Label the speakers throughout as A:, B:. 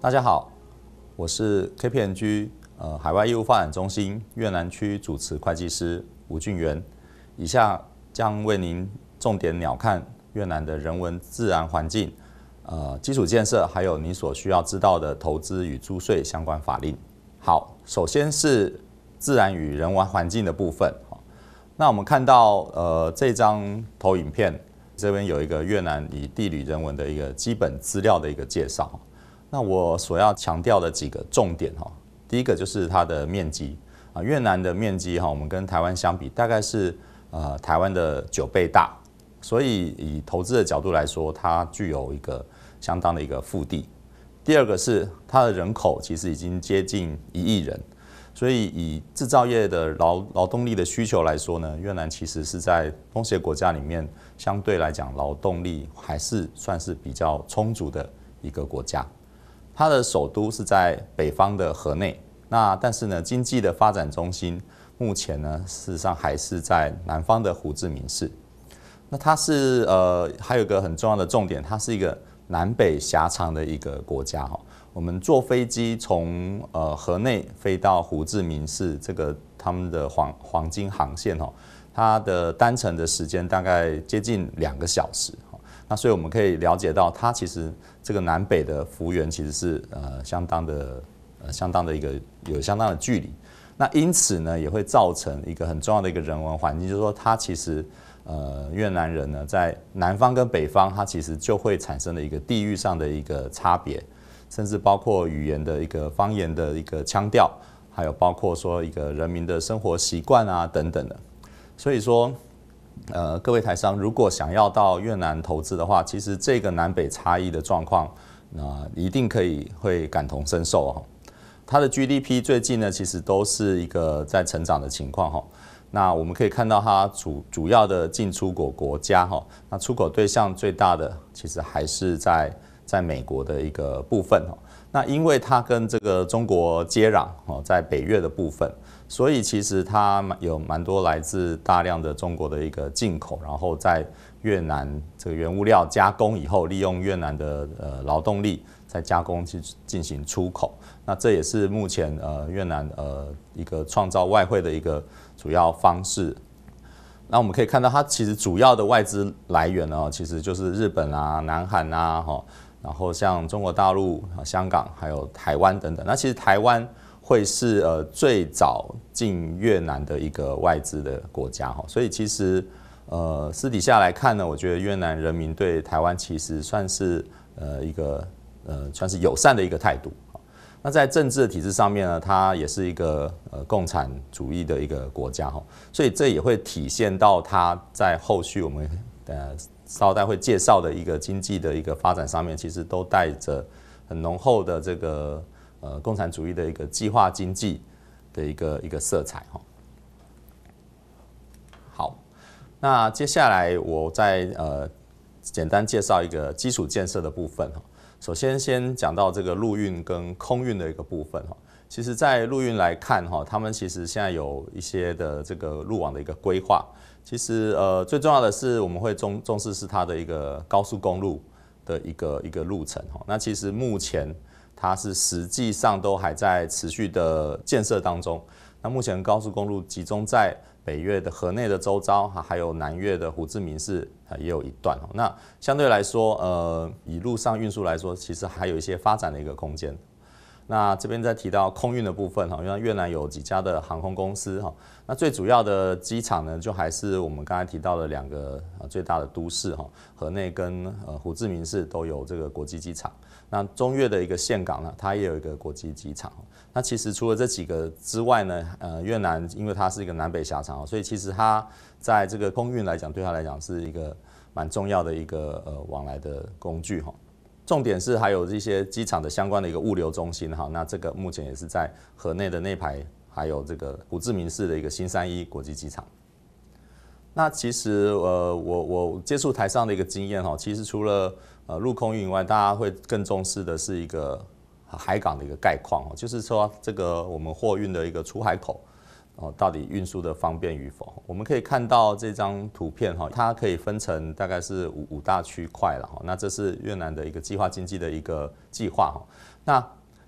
A: 大家好，我是 KPMG 呃海外业务发展中心越南区主持会计师吴俊元，以下将为您重点鸟瞰越南的人文自然环境、呃基础建设，还有你所需要知道的投资与租税相关法令。好，首先是自然与人文环境的部分。那我们看到呃这张投影片。这边有一个越南以地理人文的一个基本资料的一个介绍。那我所要强调的几个重点哈，第一个就是它的面积啊，越南的面积哈，我们跟台湾相比，大概是呃台湾的九倍大，所以以投资的角度来说，它具有一个相当的一个腹地。第二个是它的人口其实已经接近一亿人。所以，以制造业的劳劳动力的需求来说呢，越南其实是在东协国家里面相对来讲劳动力还是算是比较充足的一个国家。它的首都是在北方的河内，那但是呢，经济的发展中心目前呢，事实上还是在南方的胡志明市。那它是呃，还有一个很重要的重点，它是一个南北狭长的一个国家哈。我们坐飞机从呃河内飞到胡志明市，这个他们的黄黄金航线哦，它的单程的时间大概接近两个小时。那所以我们可以了解到，它其实这个南北的幅员其实是呃相当的呃相当的一个有相当的距离。那因此呢，也会造成一个很重要的一个人文环境，就是说它其实呃越南人呢在南方跟北方，它其实就会产生了一个地域上的一个差别。甚至包括语言的一个方言的一个腔调，还有包括说一个人民的生活习惯啊等等的。所以说，呃，各位台商如果想要到越南投资的话，其实这个南北差异的状况，那一定可以会感同身受哈。它的 GDP 最近呢，其实都是一个在成长的情况哈。那我们可以看到它主主要的进出口国家哈，那出口对象最大的其实还是在。在美国的一个部分哦，那因为它跟这个中国接壤哦，在北越的部分，所以其实它有蛮多来自大量的中国的一个进口，然后在越南这个原物料加工以后，利用越南的呃劳动力再加工去进行出口，那这也是目前呃越南呃一个创造外汇的一个主要方式。那我们可以看到，它其实主要的外资来源呢，其实就是日本啊、南韩啊，哈。然后像中国大陆、香港还有台湾等等，那其实台湾会是呃最早进越南的一个外资的国家哈，所以其实呃私底下来看呢，我觉得越南人民对台湾其实算是呃一个呃算是友善的一个态度。那在政治的体制上面呢，它也是一个呃共产主义的一个国家哈，所以这也会体现到它在后续我们呃。稍待会介绍的一个经济的一个发展上面，其实都带着很浓厚的这个呃共产主义的一个计划经济的一个一个色彩哈。好，那接下来我再呃简单介绍一个基础建设的部分哈。首先先讲到这个陆运跟空运的一个部分哈。其实，在陆运来看哈，他们其实现在有一些的这个路网的一个规划。其实呃，最重要的是我们会重重视是它的一个高速公路的一个一个路程哈。那其实目前它是实际上都还在持续的建设当中。那目前高速公路集中在北越的河内的周遭哈，还有南越的胡志明市也有一段。那相对来说呃，以路上运输来说，其实还有一些发展的一个空间。那这边再提到空运的部分哈，因为越南有几家的航空公司哈，那最主要的机场呢，就还是我们刚才提到的两个最大的都市哈，河内跟呃胡志明市都有这个国际机场。那中越的一个岘港呢，它也有一个国际机场。那其实除了这几个之外呢，呃，越南因为它是一个南北狭长，所以其实它在这个空运来讲，对它来讲是一个蛮重要的一个呃往来的工具哈。重点是还有这些机场的相关的一个物流中心哈，那这个目前也是在河内的内排，还有这个胡志明市的一个新三一国际机场。那其实呃，我我接触台上的一个经验哈，其实除了呃陆空运以外，大家会更重视的是一个海港的一个概况哦，就是说这个我们货运的一个出海口哦，到底运输的方便与否？我们可以看到这张图片哈，它可以分成大概是五五大区块了哈。那这是越南的一个计划经济的一个计划哈。那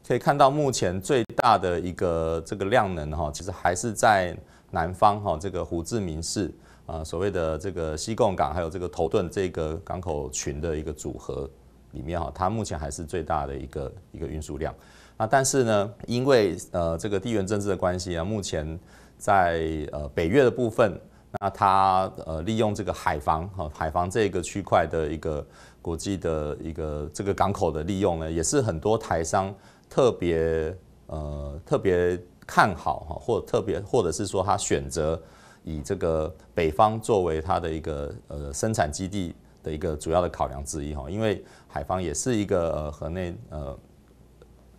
A: 可以看到目前最大的一个这个量能哈，其实还是在南方哈，这个胡志明市啊，所谓的这个西贡港还有这个头顿这个港口群的一个组合里面哈，它目前还是最大的一个一个运输量。那但是呢，因为呃这个地缘政治的关系啊，目前在呃北越的部分，那它呃利用这个海防哈海防这个区块的一个国际的一个这个港口的利用呢，也是很多台商特别呃特别看好哈，或特别或者是说他选择以这个北方作为它的一个呃生产基地的一个主要的考量之一哈，因为海防也是一个呃河内呃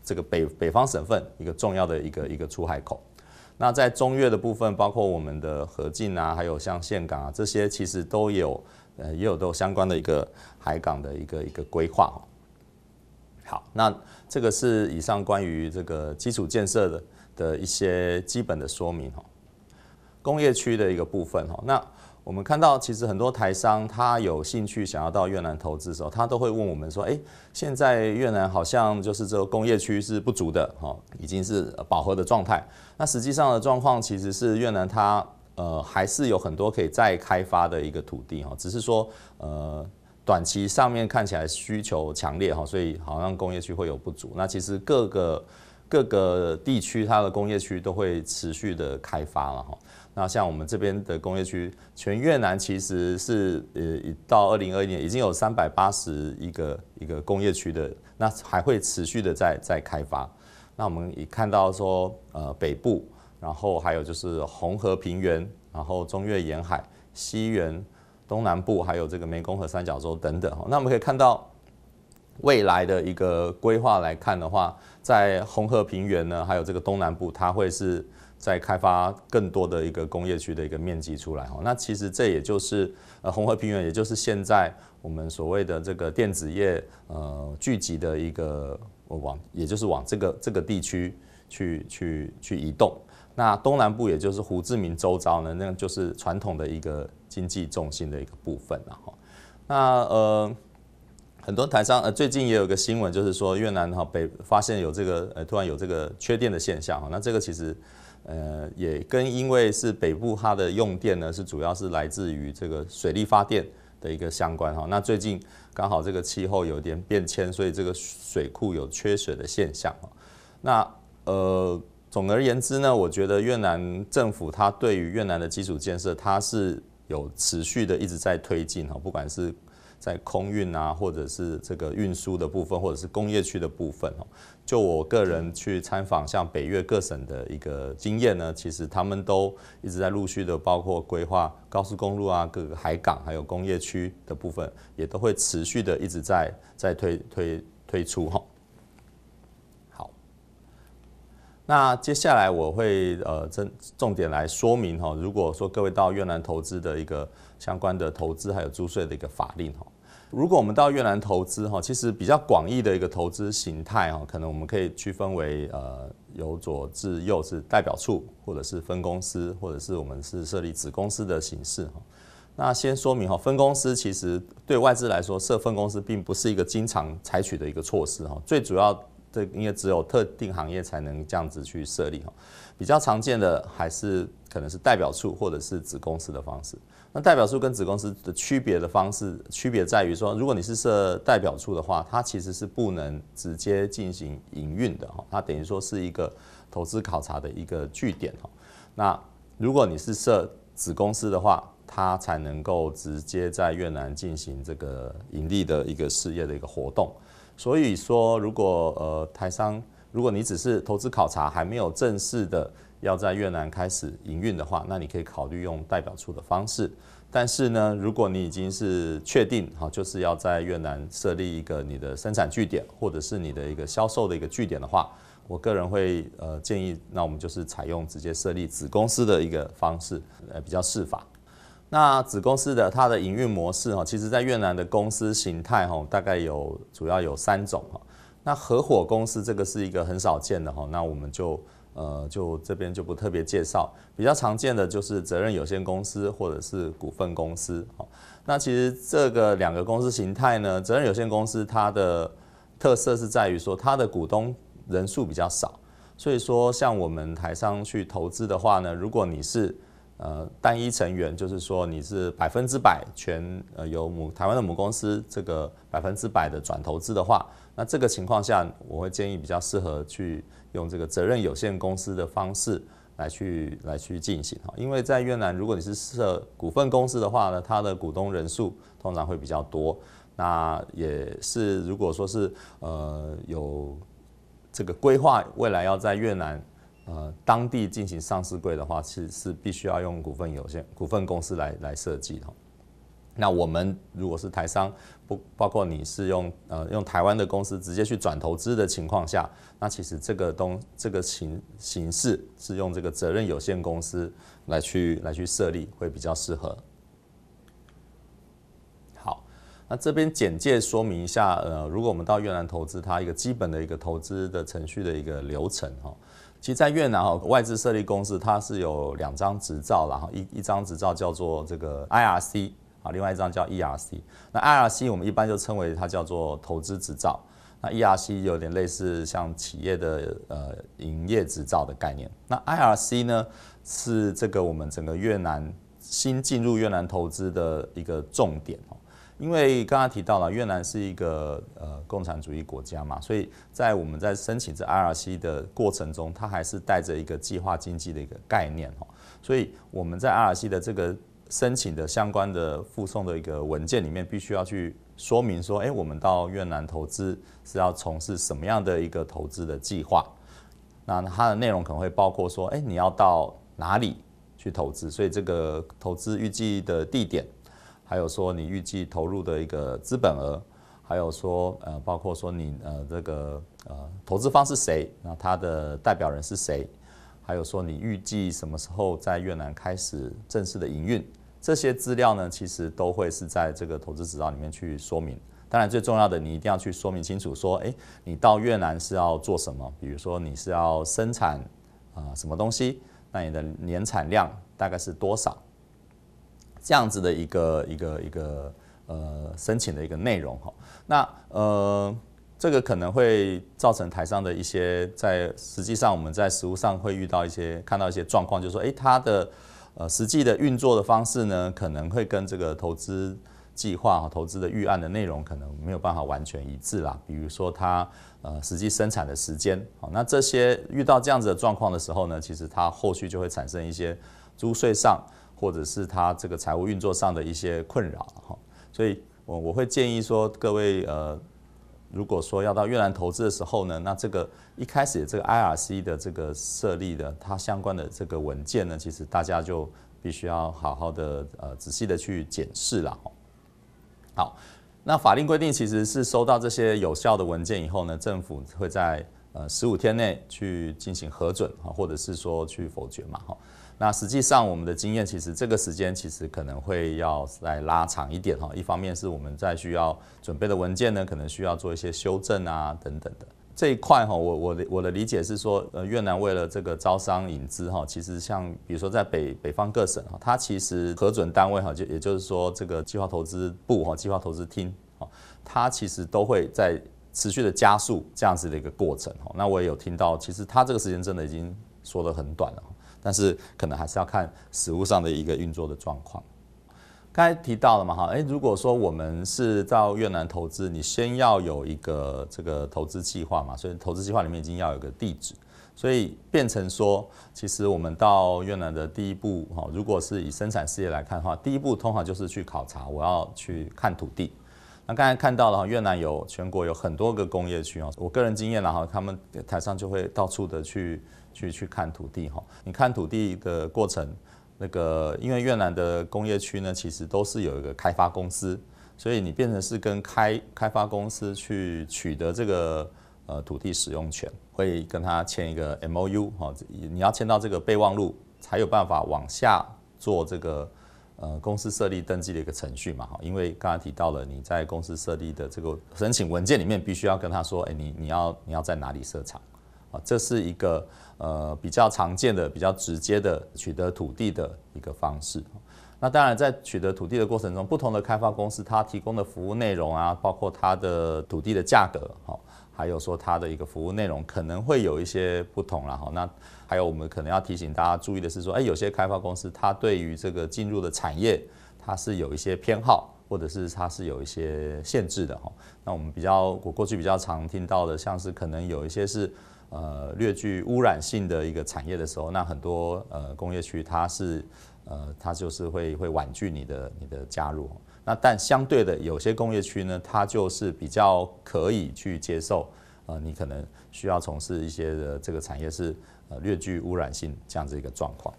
A: 这个北北方省份一个重要的一个一个出海口。那在中越的部分，包括我们的河境啊，还有像岘港啊，这些其实都有，呃，也有都有相关的一个海港的一个一个规划。好，那这个是以上关于这个基础建设的的一些基本的说明哈。工业区的一个部分哈，那。我们看到，其实很多台商他有兴趣想要到越南投资的时候，他都会问我们说：“哎，现在越南好像就是这个工业区是不足的，哈，已经是饱和的状态。那实际上的状况其实是越南它呃还是有很多可以再开发的一个土地，哈，只是说呃短期上面看起来需求强烈，哈，所以好像工业区会有不足。那其实各个各个地区它的工业区都会持续的开发了，哈。那像我们这边的工业区，全越南其实是呃，到二零二一年已经有三百八十一个一个工业区的，那还会持续的在在开发。那我们也看到说，呃，北部，然后还有就是红河平原，然后中越沿海、西原、东南部，还有这个湄公河三角洲等等。那我们可以看到未来的一个规划来看的话，在红河平原呢，还有这个东南部，它会是。在开发更多的一个工业区的一个面积出来哈，那其实这也就是呃红河平原，也就是现在我们所谓的这个电子业呃聚集的一个往，也就是往这个这个地区去去去移动。那东南部也就是胡志明周遭呢，那就是传统的一个经济重心的一个部分了哈。那呃很多台商呃最近也有个新闻，就是说越南哈北发现有这个呃突然有这个缺电的现象哈，那这个其实。呃，也跟因为是北部它的用电呢，是主要是来自于这个水力发电的一个相关哈。那最近刚好这个气候有点变迁，所以这个水库有缺水的现象哈。那呃，总而言之呢，我觉得越南政府它对于越南的基础建设，它是有持续的一直在推进哈，不管是。在空运啊，或者是这个运输的部分，或者是工业区的部分哦，就我个人去参访像北越各省的一个经验呢，其实他们都一直在陆续的，包括规划高速公路啊，各个海港还有工业区的部分，也都会持续的一直在在推推推出哈。好，那接下来我会呃重重点来说明哈，如果说各位到越南投资的一个相关的投资还有租税的一个法令哈。如果我们到越南投资哈，其实比较广义的一个投资形态哈，可能我们可以区分为呃由左至右是代表处，或者是分公司，或者是我们是设立子公司的形式哈。那先说明哈，分公司其实对外资来说设分公司并不是一个经常采取的一个措施哈，最主要这因为只有特定行业才能这样子去设立哈。比较常见的还是可能是代表处或者是子公司的方式。那代表处跟子公司的区别的方式，区别在于说，如果你是设代表处的话，它其实是不能直接进行营运的哈，它等于说是一个投资考察的一个据点哈。那如果你是设子公司的话，它才能够直接在越南进行这个盈利的一个事业的一个活动。所以说，如果呃台商，如果你只是投资考察，还没有正式的。要在越南开始营运的话，那你可以考虑用代表处的方式。但是呢，如果你已经是确定哈，就是要在越南设立一个你的生产据点，或者是你的一个销售的一个据点的话，我个人会呃建议，那我们就是采用直接设立子公司的一个方式，呃比较适法。那子公司的它的营运模式哈，其实在越南的公司形态哈，大概有主要有三种哈。那合伙公司这个是一个很少见的哈，那我们就。呃，就这边就不特别介绍。比较常见的就是责任有限公司或者是股份公司。好，那其实这个两个公司形态呢，责任有限公司它的特色是在于说它的股东人数比较少，所以说像我们台商去投资的话呢，如果你是呃，单一成员就是说你是百分之百全呃由母台湾的母公司这个百分之百的转投资的话，那这个情况下我会建议比较适合去用这个责任有限公司的方式来去来去进行哈，因为在越南如果你是设股份公司的话呢，它的股东人数通常会比较多，那也是如果说是呃有这个规划未来要在越南。呃，当地进行上市柜的话，其实是必须要用股份有限股份公司来来设计的。那我们如果是台商，不包括你是用呃用台湾的公司直接去转投资的情况下，那其实这个东这个形形式是用这个责任有限公司来去来去设立会比较适合。好，那这边简介说明一下，呃，如果我们到越南投资，它一个基本的一个投资的程序的一个流程哈。其实，在越南哈，外资设立公司它是有两张执照，然后一一张执照叫做这个 IRC 啊，另外一张叫 ERC。那 IRC 我们一般就称为它叫做投资执照，那 ERC 有点类似像企业的呃营业执照的概念。那 IRC 呢，是这个我们整个越南新进入越南投资的一个重点哦。因为刚刚提到了越南是一个呃共产主义国家嘛，所以在我们在申请这 IRC 的过程中，它还是带着一个计划经济的一个概念哦。所以我们在 IRC 的这个申请的相关的附送的一个文件里面，必须要去说明说，哎，我们到越南投资是要从事什么样的一个投资的计划？那它的内容可能会包括说，哎，你要到哪里去投资？所以这个投资预计的地点。还有说你预计投入的一个资本额，还有说呃，包括说你呃这个呃投资方是谁，那他的代表人是谁，还有说你预计什么时候在越南开始正式的营运，这些资料呢，其实都会是在这个投资指导里面去说明。当然最重要的，你一定要去说明清楚，说哎，你到越南是要做什么？比如说你是要生产啊什么东西，那你的年产量大概是多少？这样子的一个一个一个呃申请的一个内容哈，那呃这个可能会造成台上的一些在实际上我们在实物上会遇到一些看到一些状况，就是说诶，它的呃实际的运作的方式呢，可能会跟这个投资计划和投资的预案的内容可能没有办法完全一致啦。比如说它呃实际生产的时间，好，那这些遇到这样子的状况的时候呢，其实它后续就会产生一些租税上。或者是它这个财务运作上的一些困扰哈，所以我我会建议说，各位呃，如果说要到越南投资的时候呢，那这个一开始这个 IRC 的这个设立的它相关的这个文件呢，其实大家就必须要好好的呃仔细的去检视了。好，那法令规定其实是收到这些有效的文件以后呢，政府会在呃十五天内去进行核准啊，或者是说去否决嘛哈。那实际上，我们的经验其实这个时间其实可能会要再拉长一点哈。一方面是我们在需要准备的文件呢，可能需要做一些修正啊等等的这一块哈。我我的我的理解是说，呃，越南为了这个招商引资哈，其实像比如说在北北方各省哈，它其实核准单位哈，就也就是说这个计划投资部哈，计划投资厅哈，它其实都会在持续的加速这样子的一个过程哈。那我也有听到，其实它这个时间真的已经说的很短了。但是可能还是要看实物上的一个运作的状况。刚才提到了嘛，哈，诶，如果说我们是到越南投资，你先要有一个这个投资计划嘛，所以投资计划里面已经要有个地址，所以变成说，其实我们到越南的第一步，哈，如果是以生产事业来看的话，第一步通常就是去考察，我要去看土地。那刚才看到了哈，越南有全国有很多个工业区啊，我个人经验然后他们台上就会到处的去。去去看土地哈，你看土地的过程，那个因为越南的工业区呢，其实都是有一个开发公司，所以你变成是跟开开发公司去取得这个呃土地使用权，会跟他签一个 M O U 哈，你要签到这个备忘录，才有办法往下做这个呃公司设立登记的一个程序嘛哈，因为刚刚提到了你在公司设立的这个申请文件里面，必须要跟他说，哎，你你要你要在哪里设厂。啊，这是一个呃比较常见的、比较直接的取得土地的一个方式。那当然，在取得土地的过程中，不同的开发公司它提供的服务内容啊，包括它的土地的价格，哈，还有说它的一个服务内容可能会有一些不同了哈。那还有我们可能要提醒大家注意的是说，哎，有些开发公司它对于这个进入的产业，它是有一些偏好，或者是它是有一些限制的哈。那我们比较我过去比较常听到的，像是可能有一些是呃略具污染性的一个产业的时候，那很多呃工业区它是。呃，它就是会会婉拒你的你的加入，那但相对的有些工业区呢，它就是比较可以去接受，呃，你可能需要从事一些的这个产业是呃略具污染性这样子一个状况。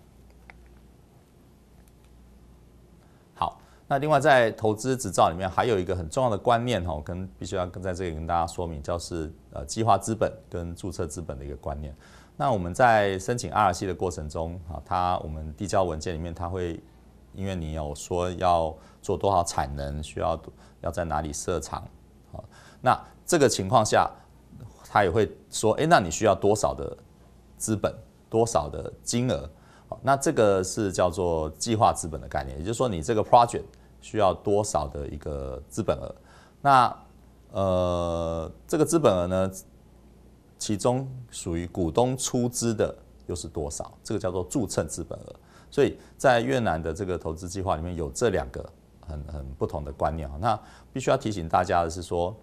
A: 好，那另外在投资执照里面还有一个很重要的观念哈，跟必须要跟在这里跟大家说明，就是呃计划资本跟注册资本的一个观念。那我们在申请 RC 的过程中，啊，它我们递交文件里面，它会因为你有说要做多少产能，需要要在哪里设厂，啊，那这个情况下，它也会说，哎，那你需要多少的资本，多少的金额，好，那这个是叫做计划资本的概念，也就是说，你这个 project 需要多少的一个资本额，那呃，这个资本额呢？其中属于股东出资的又是多少？这个叫做注册资本额。所以在越南的这个投资计划里面有这两个很很不同的观念啊。那必须要提醒大家的是说，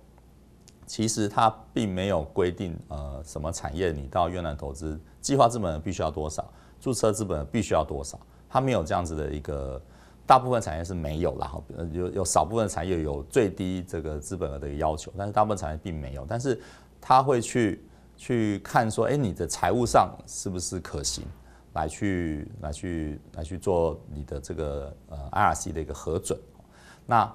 A: 其实它并没有规定呃什么产业你到越南投资，计划资本额必须要多少，注册资本必须要多少，它没有这样子的一个。大部分产业是没有了哈，有有少部分产业有最低这个资本额的一个要求，但是大部分产业并没有。但是它会去。去看说，哎，你的财务上是不是可行，来去来去来去做你的这个呃 IRC 的一个核准。那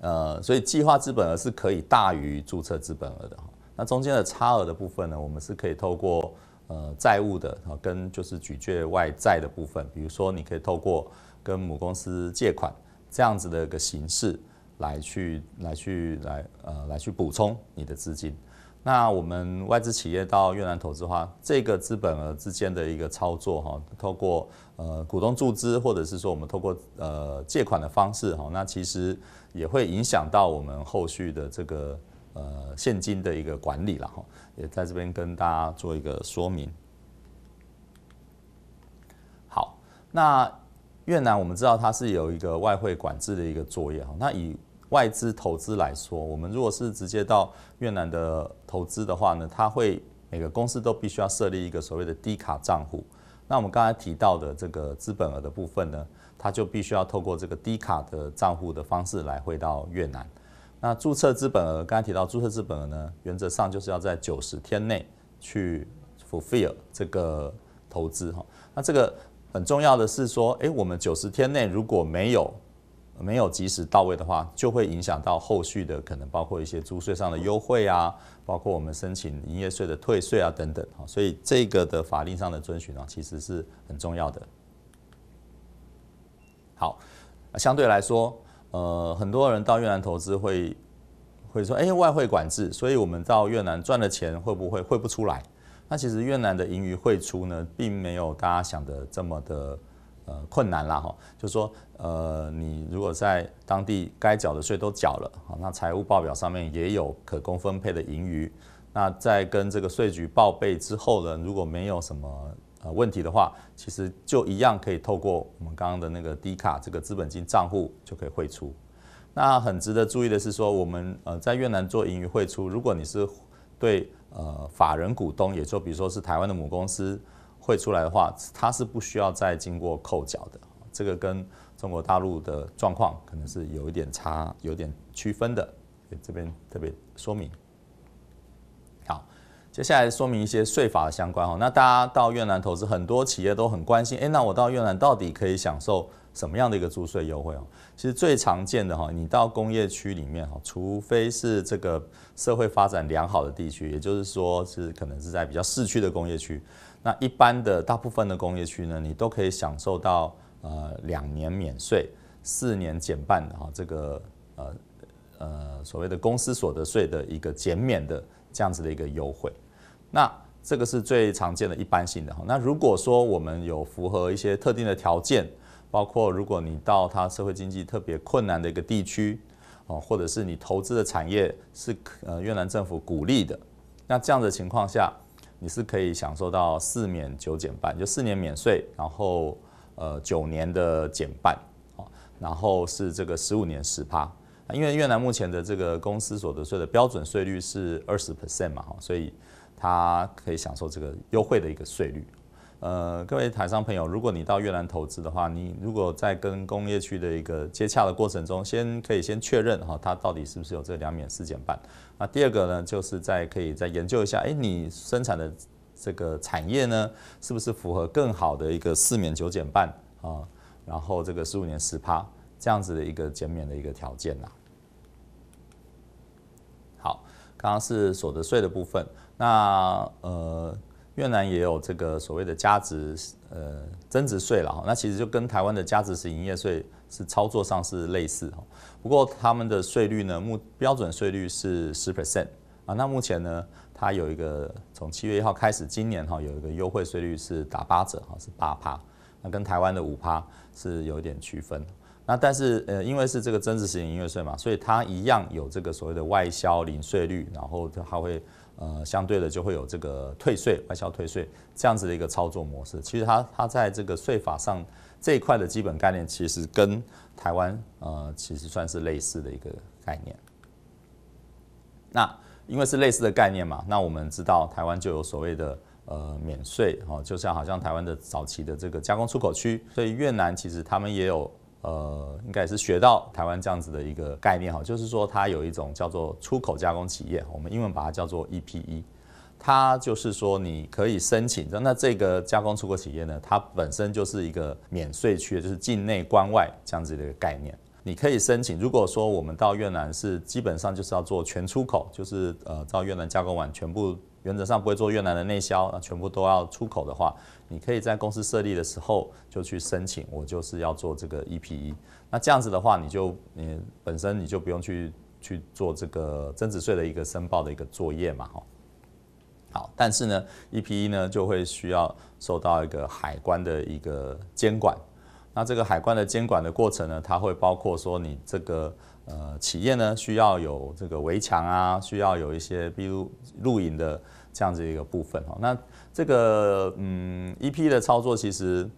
A: 呃，所以计划资本额是可以大于注册资本额的哈。那中间的差额的部分呢，我们是可以透过呃债务的跟就是举借外债的部分，比如说你可以透过跟母公司借款这样子的一个形式来去来去来呃来去补充你的资金。那我们外资企业到越南投资的话，这个资本额之间的一个操作哈，透过呃股东注资，或者是说我们透过呃借款的方式哈，那其实也会影响到我们后续的这个呃现金的一个管理了哈，也在这边跟大家做一个说明。好，那越南我们知道它是有一个外汇管制的一个作业哈，那以外资投资来说，我们如果是直接到越南的投资的话呢，它会每个公司都必须要设立一个所谓的低卡账户。那我们刚才提到的这个资本额的部分呢，它就必须要透过这个低卡的账户的方式来汇到越南。那注册资本额，刚才提到注册资本额呢，原则上就是要在九十天内去 fulfill 这个投资哈。那这个很重要的是说，诶，我们九十天内如果没有没有及时到位的话，就会影响到后续的可能包括一些租税上的优惠啊，包括我们申请营业税的退税啊等等，所以这个的法令上的遵循啊，其实是很重要的。好，相对来说，呃，很多人到越南投资会会说，哎，外汇管制，所以我们到越南赚的钱会不会汇不出来？那其实越南的盈余汇出呢，并没有大家想的这么的。呃，困难啦哈，就是说，呃，你如果在当地该缴的税都缴了，好，那财务报表上面也有可供分配的盈余，那在跟这个税局报备之后呢，如果没有什么呃问题的话，其实就一样可以透过我们刚刚的那个低卡这个资本金账户就可以汇出。那很值得注意的是说，我们呃在越南做盈余汇出，如果你是对呃法人股东，也就比如说是台湾的母公司。汇出来的话，它是不需要再经过扣缴的，这个跟中国大陆的状况可能是有一点差、有点区分的，这边特别说明。好，接下来说明一些税法的相关哈。那大家到越南投资，很多企业都很关心，哎，那我到越南到底可以享受什么样的一个租税优惠哦？其实最常见的哈，你到工业区里面哈，除非是这个社会发展良好的地区，也就是说是可能是在比较市区的工业区。那一般的大部分的工业区呢，你都可以享受到呃两年免税、四年减半的哈这个呃呃所谓的公司所得税的一个减免的这样子的一个优惠。那这个是最常见的一般性的哈。那如果说我们有符合一些特定的条件，包括如果你到它社会经济特别困难的一个地区哦，或者是你投资的产业是呃越南政府鼓励的，那这样的情况下，你是可以享受到四免九减半，就四年免税，然后呃九年的减半哦，然后是这个十五年十趴。因为越南目前的这个公司所得税的标准税率是二十 percent 嘛，所以它可以享受这个优惠的一个税率。呃，各位台商朋友，如果你到越南投资的话，你如果在跟工业区的一个接洽的过程中，先可以先确认哈，它到底是不是有这两免四减半。那第二个呢，就是在可以再研究一下，哎，你生产的这个产业呢，是不是符合更好的一个四免九减半啊，然后这个十五年十趴这样子的一个减免的一个条件呐。好刚刚是所得税的部分，那呃越南也有这个所谓的加值呃增值税了哈，那其实就跟台湾的加值式营业税是操作上是类似哈，不过他们的税率呢目标准税率是十 percent 啊，那目前呢它有一个从七月一号开始，今年哈有一个优惠税率是打八折哈，是八趴，那跟台湾的五趴是有一点区分。那但是呃，因为是这个增值型营业税嘛，所以它一样有这个所谓的外销零税率，然后它会呃相对的就会有这个退税、外销退税这样子的一个操作模式。其实它它在这个税法上这一块的基本概念，其实跟台湾呃其实算是类似的一个概念。那因为是类似的概念嘛，那我们知道台湾就有所谓的呃免税哦，就像好像台湾的早期的这个加工出口区，所以越南其实他们也有。呃，应该也是学到台湾这样子的一个概念哈，就是说它有一种叫做出口加工企业，我们英文把它叫做 EPE，它就是说你可以申请的，那这个加工出口企业呢，它本身就是一个免税区，就是境内关外这样子的一个概念，你可以申请。如果说我们到越南是基本上就是要做全出口，就是呃到越南加工完全部。原则上不会做越南的内销，那全部都要出口的话，你可以在公司设立的时候就去申请，我就是要做这个 EPE。那这样子的话，你就你本身你就不用去去做这个增值税的一个申报的一个作业嘛，哈。好，但是呢，EPE 呢就会需要受到一个海关的一个监管。那这个海关的监管的过程呢，它会包括说你这个。呃，企业呢需要有这个围墙啊，需要有一些比如露营的这样子一个部分哈。那这个嗯，EP 的操作其实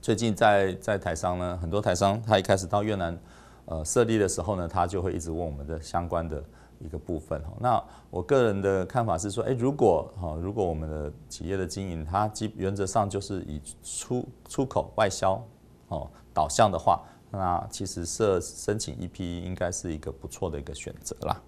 A: 最近在在台商呢，很多台商他一开始到越南呃设立的时候呢，他就会一直问我们的相关的一个部分哈。那我个人的看法是说，哎，如果哈，如果我们的企业的经营它基原则上就是以出出口外销哦导向的话。那其实设申请 EP 应该是一个不错的一个选择啦。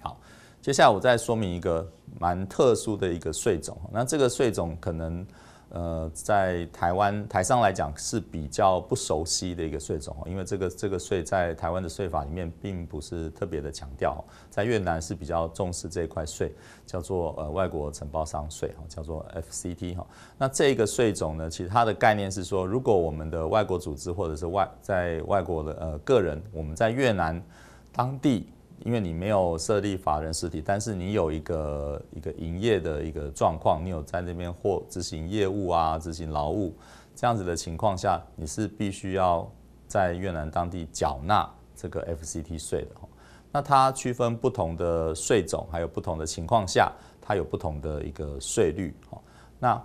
A: 好，接下来我再说明一个蛮特殊的一个税种，那这个税种可能。呃，在台湾台商来讲是比较不熟悉的一个税种因为这个这个税在台湾的税法里面并不是特别的强调，在越南是比较重视这一块税，叫做呃外国承包商税哈，叫做 FCT 哈。那这个税种呢，其实它的概念是说，如果我们的外国组织或者是外在外国的呃个人，我们在越南当地。因为你没有设立法人实体，但是你有一个一个营业的一个状况，你有在那边或执行业务啊，执行劳务这样子的情况下，你是必须要在越南当地缴纳这个 FCT 税的那它区分不同的税种，还有不同的情况下，它有不同的一个税率那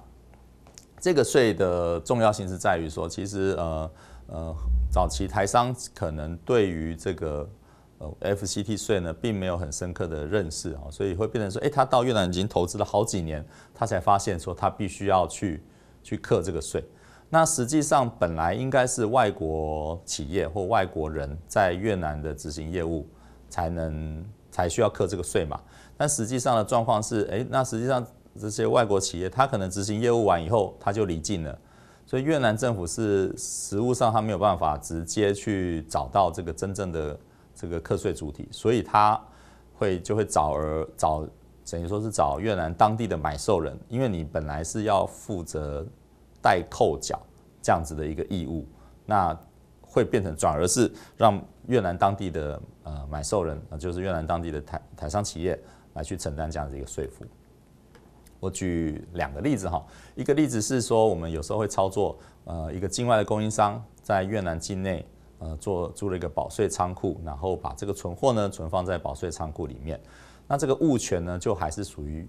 A: 这个税的重要性是在于说，其实呃呃，早期台商可能对于这个呃，FCT 税呢，并没有很深刻的认识啊，所以会变成说，哎，他到越南已经投资了好几年，他才发现说他必须要去去课这个税。那实际上本来应该是外国企业或外国人在越南的执行业务才能才需要课这个税嘛。但实际上的状况是，哎，那实际上这些外国企业他可能执行业务完以后他就离境了，所以越南政府是实务上他没有办法直接去找到这个真正的。这个课税主体，所以他会就会找而找，等于说是找越南当地的买受人，因为你本来是要负责代扣缴这样子的一个义务，那会变成转而是让越南当地的呃买受人啊，就是越南当地的台台商企业来去承担这样的一个税负。我举两个例子哈，一个例子是说，我们有时候会操作呃一个境外的供应商在越南境内呃做租了一个保税仓库，然后把这个存货呢存放在保税仓库里面，那这个物权呢就还是属于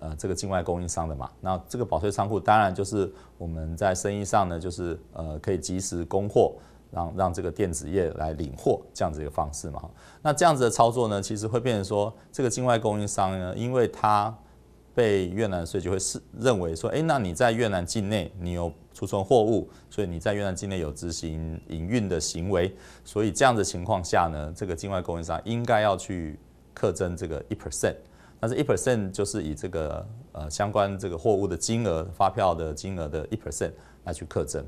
A: 呃这个境外供应商的嘛。那这个保税仓库当然就是我们在生意上呢就是呃可以及时供货，让让这个电子业来领货这样子一个方式嘛。那这样子的操作呢，其实会变成说这个境外供应商呢，因为它被越南税局会视认为说，哎，那你在越南境内你有储存货物，所以你在越南境内有执行营运的行为，所以这样的情况下呢，这个境外供应商应该要去课征这个一 percent，但是一 percent 就是以这个呃相关这个货物的金额、发票的金额的一 percent 来去课征。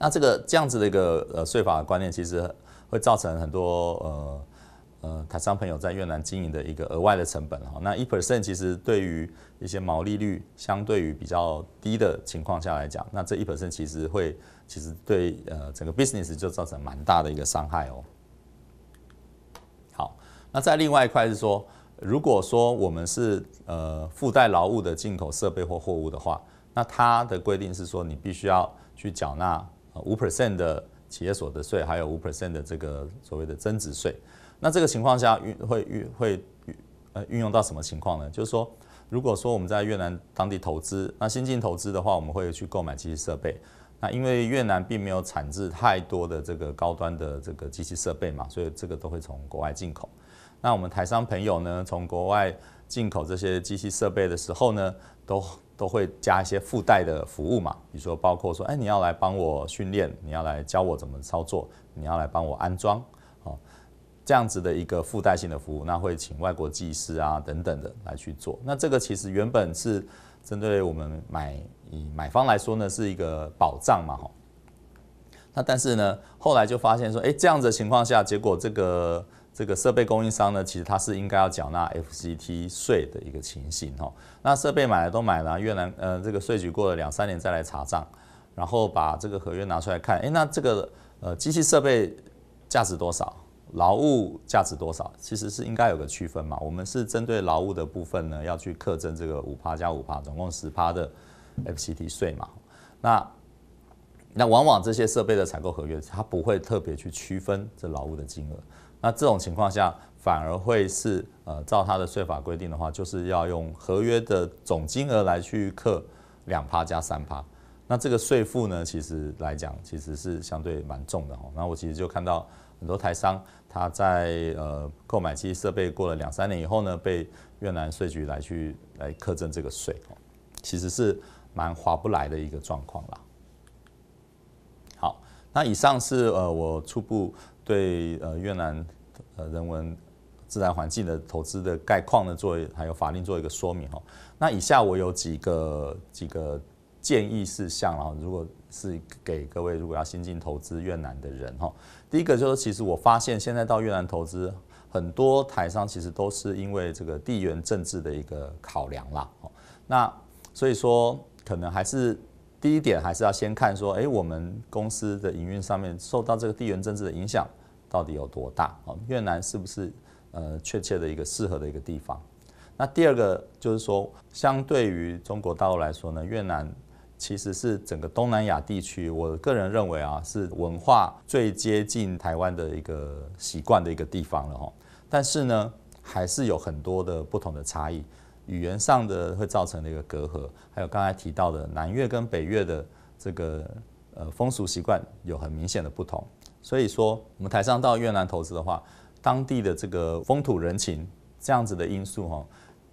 A: 那这个这样子的一个呃税法观念，其实会造成很多呃。呃，台商朋友在越南经营的一个额外的成本哈，那一 percent 其实对于一些毛利率相对于比较低的情况下来讲，那这一 percent 其实会其实对呃整个 business 就造成蛮大的一个伤害哦。好，那在另外一块是说，如果说我们是呃附带劳务的进口设备或货物的话，那它的规定是说你必须要去缴纳五 percent 的企业所得税，还有五 percent 的这个所谓的增值税。那这个情况下运会运会呃运用到什么情况呢？就是说，如果说我们在越南当地投资，那新进投资的话，我们会去购买机器设备。那因为越南并没有产制太多的这个高端的这个机器设备嘛，所以这个都会从国外进口。那我们台商朋友呢，从国外进口这些机器设备的时候呢，都都会加一些附带的服务嘛，比如说包括说，哎，你要来帮我训练，你要来教我怎么操作，你要来帮我安装。这样子的一个附带性的服务，那会请外国技师啊等等的来去做。那这个其实原本是针对我们买以买方来说呢，是一个保障嘛，哈。那但是呢，后来就发现说，哎，这样子的情况下，结果这个这个设备供应商呢，其实他是应该要缴纳 FCT 税的一个情形，哈。那设备买了都买了，越南呃这个税局过了两三年再来查账，然后把这个合约拿出来看，哎，那这个呃机器设备价值多少？劳务价值多少，其实是应该有个区分嘛。我们是针对劳务的部分呢，要去课征这个五趴加五趴，总共十趴的 FCT 税嘛。那那往往这些设备的采购合约，它不会特别去区分这劳务的金额。那这种情况下，反而会是呃，照它的税法规定的话，就是要用合约的总金额来去课两趴加三趴。那这个税负呢，其实来讲，其实是相对蛮重的哈。那我其实就看到很多台商。他在呃购买机器设备过了两三年以后呢，被越南税局来去来课征这个税，其实是蛮划不来的一个状况啦。好，那以上是呃我初步对呃越南呃人文自然环境的投资的概况呢，做还有法令做一个说明哦。那以下我有几个几个建议事项啊，如果是给各位如果要新进投资越南的人哈。第一个就是，其实我发现现在到越南投资，很多台商其实都是因为这个地缘政治的一个考量啦。那所以说，可能还是第一点，还是要先看说，哎，我们公司的营运上面受到这个地缘政治的影响到底有多大？哦，越南是不是呃确切的一个适合的一个地方？那第二个就是说，相对于中国大陆来说呢，越南。其实是整个东南亚地区，我个人认为啊，是文化最接近台湾的一个习惯的一个地方了哈。但是呢，还是有很多的不同的差异，语言上的会造成的一个隔阂，还有刚才提到的南越跟北越的这个呃风俗习惯有很明显的不同。所以说，我们台上到越南投资的话，当地的这个风土人情这样子的因素哈，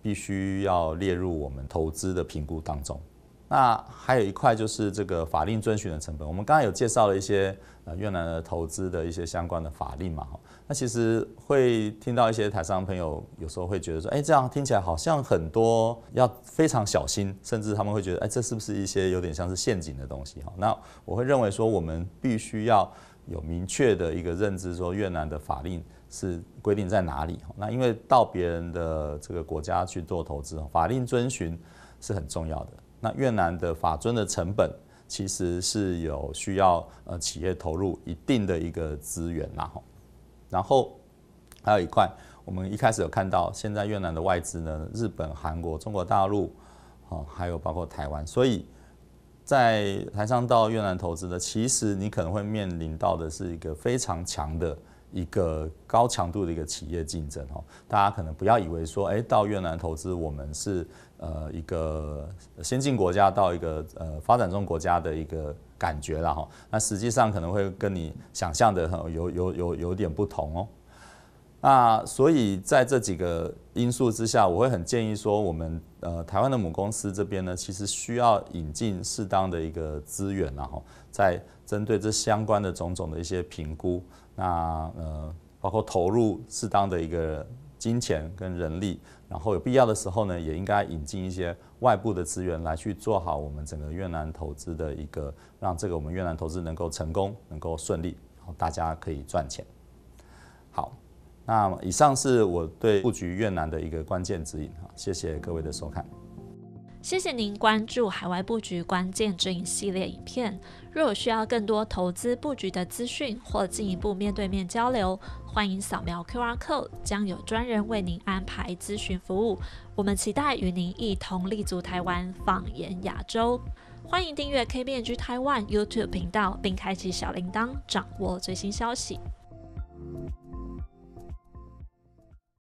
A: 必须要列入我们投资的评估当中。那还有一块就是这个法令遵循的成本。我们刚才有介绍了一些呃越南的投资的一些相关的法令嘛，哈。那其实会听到一些台商朋友有时候会觉得说，哎，这样听起来好像很多要非常小心，甚至他们会觉得，哎，这是不是一些有点像是陷阱的东西？哈。那我会认为说，我们必须要有明确的一个认知，说越南的法令是规定在哪里？那因为到别人的这个国家去做投资，法令遵循是很重要的。那越南的法尊的成本其实是有需要呃企业投入一定的一个资源，然后还有一块，我们一开始有看到，现在越南的外资呢，日本、韩国、中国大陆，哦，还有包括台湾，所以在台商到越南投资的，其实你可能会面临到的是一个非常强的一个高强度的一个企业竞争哦。大家可能不要以为说，哎，到越南投资，我们是呃一个先进国家到一个呃发展中国家的一个感觉了哈。那实际上可能会跟你想象的有有有有点不同哦。那所以在这几个因素之下，我会很建议说，我们呃台湾的母公司这边呢，其实需要引进适当的一个资源，然后在针对这相关的种种的一些评估，那呃包括投入适当的一个金钱跟人力，然后有必要的时候呢，也应该引进一些外部的资源来去做好我们整个越南投资的一个，让这个我们越南投资能够成功，能够顺利，然后大家可以赚钱。好。那以上是我对布局越南的一个关键指引啊，谢谢各位的收看。
B: 谢谢您关注海外布局关键指引系列影片。若有需要更多投资布局的资讯或进一步面对面交流，欢迎扫描 QR code，将有专人为您安排咨询服务。我们期待与您一同立足台湾，放眼亚洲。欢迎订阅 KBNG 台湾 YouTube 频道，并开启小铃铛，掌握最新消息。